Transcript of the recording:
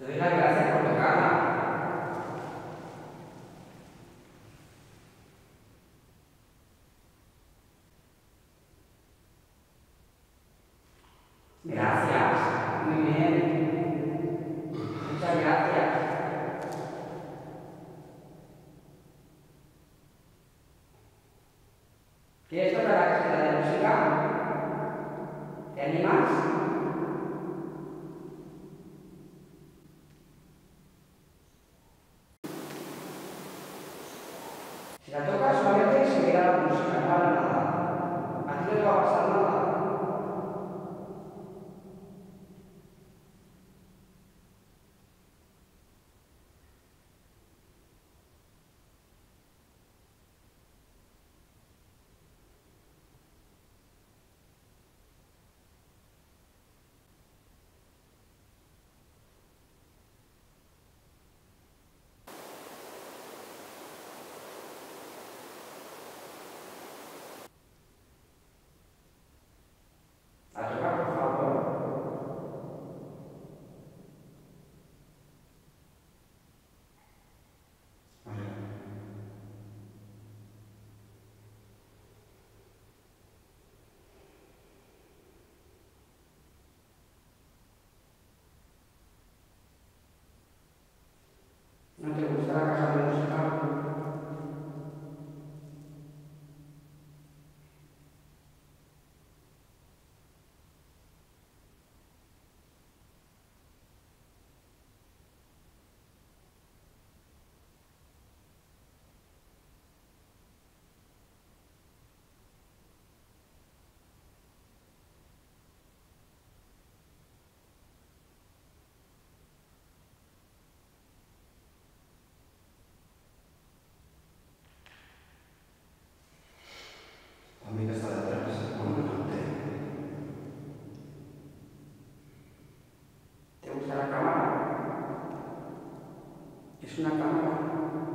Te doy las gracias por tocarla. Gracias. Muy bien. Muchas gracias. ¿Quieres tocar la música? ¿Te animas? Για το caso, a veces se queda con los campanas, haciendo a pasar nada. será a casa de los carros. na Pana.